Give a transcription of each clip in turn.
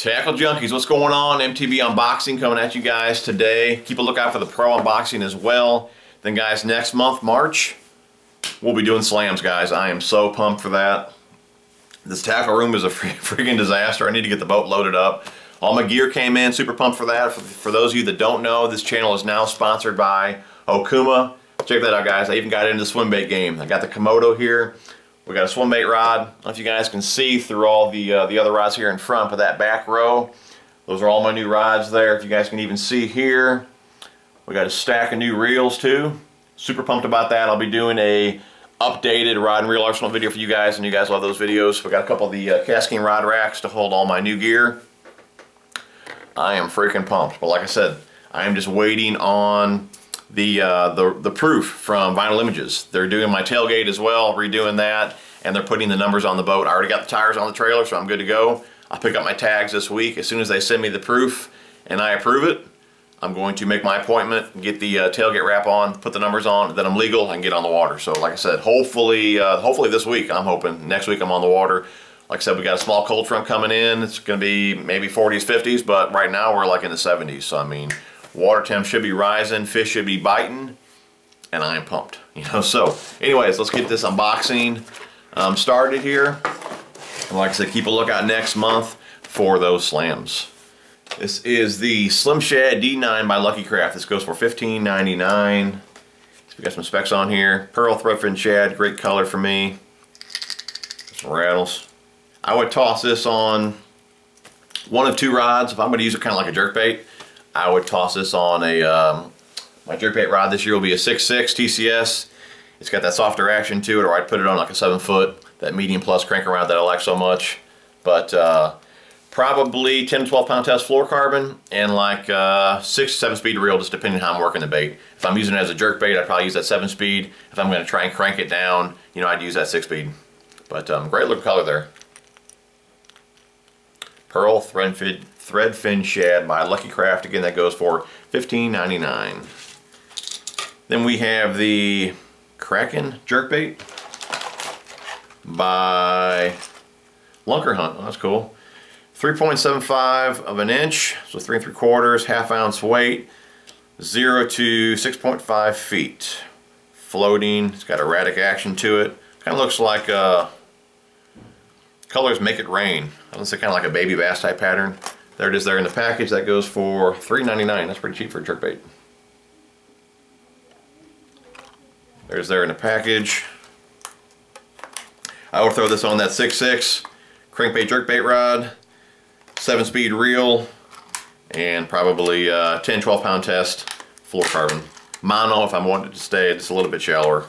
Tackle Junkies, what's going on? MTB Unboxing coming at you guys today. Keep a lookout for the Pro Unboxing as well. Then guys, next month, March, we'll be doing slams, guys. I am so pumped for that. This tackle room is a freaking disaster. I need to get the boat loaded up. All my gear came in, super pumped for that. For, for those of you that don't know, this channel is now sponsored by Okuma. Check that out, guys. I even got into the swim bait game. I got the Komodo here. We got a swim bait rod. I don't know if you guys can see through all the uh, the other rods here in front, but that back row, those are all my new rods there. If you guys can even see here, we got a stack of new reels too. Super pumped about that. I'll be doing a updated rod and reel arsenal video for you guys, and you guys love those videos. We got a couple of the uh, casting rod racks to hold all my new gear. I am freaking pumped. But like I said, I am just waiting on the, uh, the, the proof from Vinyl Images. They're doing my tailgate as well, redoing that, and they're putting the numbers on the boat. I already got the tires on the trailer, so I'm good to go. I'll pick up my tags this week. As soon as they send me the proof and I approve it, I'm going to make my appointment, get the uh, tailgate wrap on, put the numbers on, then I'm legal and get on the water. So like I said, hopefully, uh, hopefully this week, I'm hoping. Next week I'm on the water. Like I said, we got a small cold front coming in. It's going to be maybe 40s, 50s, but right now we're like in the 70s. So I mean, Water temp should be rising, fish should be biting, and I am pumped. You know, so anyways, let's get this unboxing um, started here. And like I said, keep a lookout next month for those slams. This is the Slim Shad D9 by Lucky Craft. This goes for $15.99. So we got some specs on here. Pearl threadfin shad, great color for me. Some rattles. I would toss this on one of two rods if I'm going to use it kind of like a jerk bait. I would toss this on a, um, my jerkbait rod this year will be a 6.6 TCS. It's got that softer action to it, or I'd put it on like a 7 foot, that medium plus crank around that I like so much. But uh, probably 10 to 12 pound test fluorocarbon and like uh, 6 7 speed reel just depending on how I'm working the bait. If I'm using it as a jerk bait I'd probably use that 7 speed. If I'm going to try and crank it down you know I'd use that 6 speed. But um, great looking color there. Pearl thread fit thread fin shad by Lucky Craft. Again, that goes for $15.99. Then we have the Kraken jerkbait by Lunkerhunt. Oh, that's cool. 3.75 of an inch, so three and three quarters, half ounce weight, zero to 6.5 feet. Floating, it's got erratic action to it. Kind of looks like uh, colors make it rain. I would say kind of like a baby bass type pattern. There it is there in the package. That goes for $3.99. That's pretty cheap for a jerkbait. There's there in the package. I will throw this on that 6.6 crankbait jerkbait rod, 7-speed reel, and probably uh, 10, 12 pound test fluorocarbon. Mono if I wanted to stay just a little bit shallower.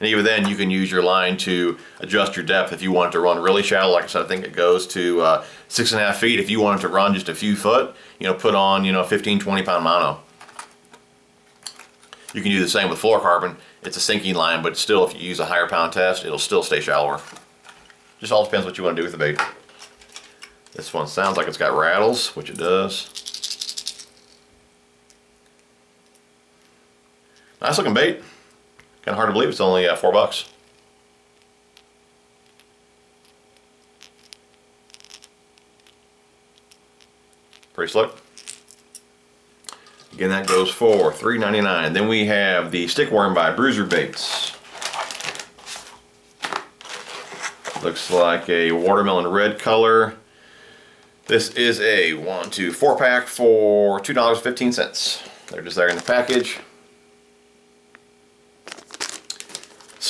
And even then, you can use your line to adjust your depth if you want to run really shallow. Like I said, I think it goes to uh, six and a half feet. If you want it to run just a few foot, you know, put on, you know, 15, 20 pound mono. You can do the same with fluorocarbon. It's a sinking line, but still, if you use a higher pound test, it'll still stay shallower. Just all depends what you want to do with the bait. This one sounds like it's got rattles, which it does. Nice looking bait. Kind of hard to believe it's only uh, four bucks. Pretty slick. Again, that goes for $3.99. Then we have the stick worm by Bruiser Baits. Looks like a watermelon red color. This is a one, two, four pack for $2.15. They're just there in the package.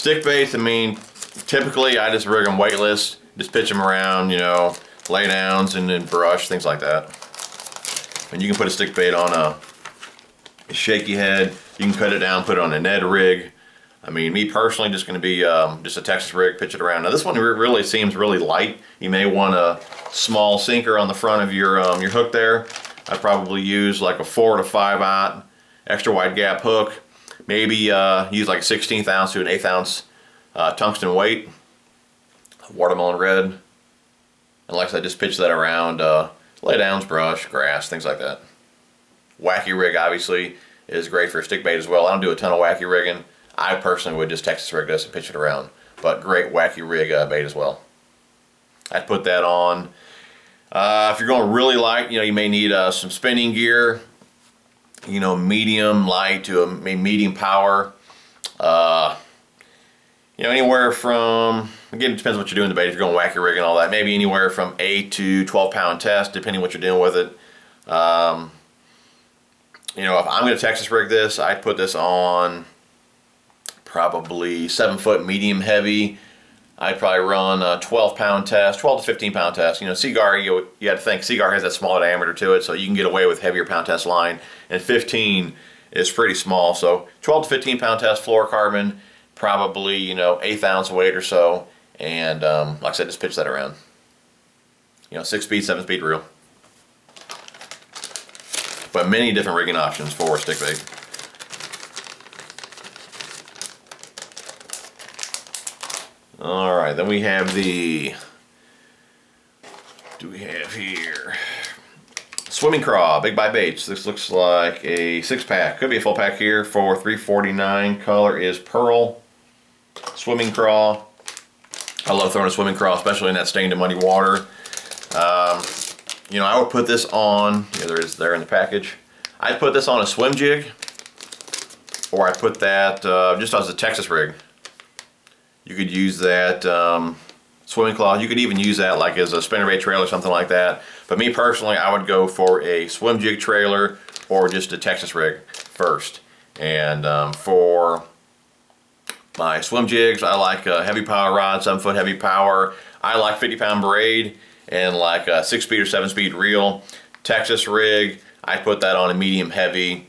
Stick baits, I mean, typically I just rig them weightless, just pitch them around, you know, lay downs and then brush, things like that. And you can put a stick bait on a, shaky head, you can cut it down, put it on a Ned rig. I mean, me personally, just going to be um, just a Texas rig, pitch it around. Now this one really seems really light. You may want a small sinker on the front of your um, your hook there. I probably use like a four to five aught extra wide gap hook Maybe uh, use like a 16th ounce to an 8th ounce uh, tungsten weight, watermelon red, and like I said, just pitch that around, uh, lay downs, brush, grass, things like that. Wacky rig obviously is great for stick bait as well. I don't do a ton of wacky rigging. I personally would just Texas rig this and pitch it around, but great wacky rig uh, bait as well. I'd put that on Uh, if you're going really light, you know, you may need uh, some spinning gear, you know, medium light to a medium power. Uh, you know, anywhere from, again, it depends what you're doing the bait, if you're going wacky rig and all that, maybe anywhere from 8 to 12 pound test, depending what you're doing with it. Um, you know, if I'm going to Texas rig this, I'd put this on probably 7 foot medium heavy. I'd probably run a 12 pound test, 12 to 15 pound test. You know, Seaguar, you, you to think, Seaguar has that small diameter to it, so you can get away with heavier pound test line. And 15 is pretty small, so 12 to 15 pound test fluorocarbon, probably, you know, eighth ounce weight or so. And um, like I said, just pitch that around. You know, six speed, seven speed reel. But many different rigging options for stick bait. All right, then we have the, do we have here? Swimming Craw, Big Bite Baits. This looks like a six pack. Could be a full pack here for 349 Color is Pearl. Swimming Craw. I love throwing a swimming craw, especially in that stained and muddy water. Um, you know, I would put this on, yeah, there is there in the package. I'd put this on a swim jig, or I put that uh, just as a Texas rig. You could use that um, swimming craw. You could even use that like as a spinnerbait trailer or something like that. But me personally, I would go for a swim jig trailer or just a Texas rig first. And um, for my swim jigs, I like a heavy power rod, 7 foot heavy power. I like 50 pound braid and like a 6 speed or 7 speed reel. Texas rig, I put that on a medium heavy,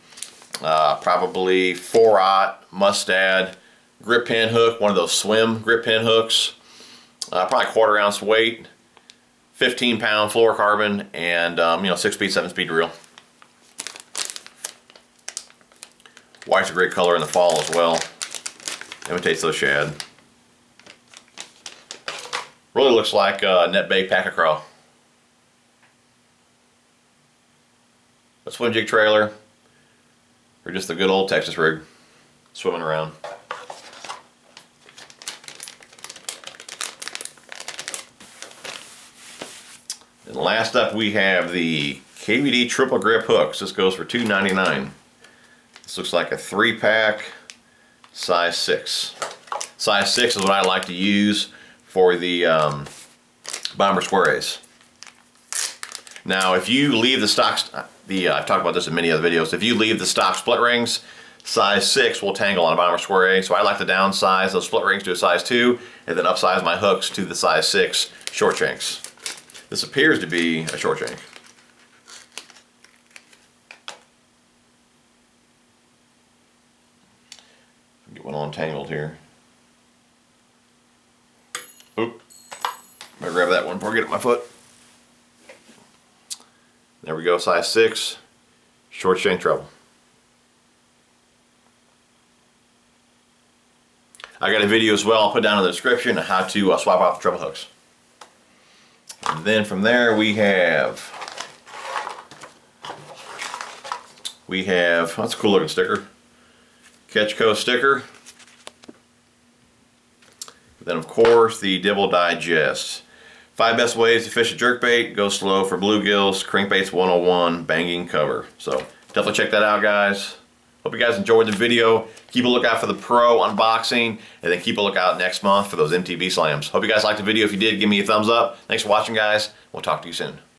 uh, probably 4-aught Mustad grip pin hook, one of those swim grip pin hooks, uh, probably quarter ounce weight, 15 pound fluorocarbon, and um, you know, six speed, seven speed reel. White's a great color in the fall as well. Imitates those shad. Really looks like a NetBait Paca Craw. A swim jig trailer, or just a good old Texas rig swimming around. And last up we have the KVD triple grip hooks. This goes for $2.99. This looks like a three pack, size six. Size six is what I like to use for the um, bomber square Now if you leave the stocks, the, uh, I've talked about this in many other videos, if you leave the stock split rings, size 6 will tangle on a bomber square A, so I like to downsize those split rings to a size 2 and then upsize my hooks to the size 6 short shanks. This appears to be a short shank. Get one untangled here. Oop. I grab that one before I get at my foot. There we go, size 6, short shank treble. I got a video as well I'll put down in the description on how to uh, swap out the treble hooks. And then from there we have we have that's a cool looking sticker. Ketchco sticker. Then of course the Dibble Digest. Five best ways to fish a jerkbait. Go slow for bluegills. Crankbaits 101 banging cover. So definitely check that out guys. Hope you guys enjoyed the video. Keep a lookout for the Pro unboxing, and then keep a lookout next month for those MTB slams. Hope you guys liked the video. If you did, give me a thumbs up. Thanks for watching, guys. We'll talk to you soon.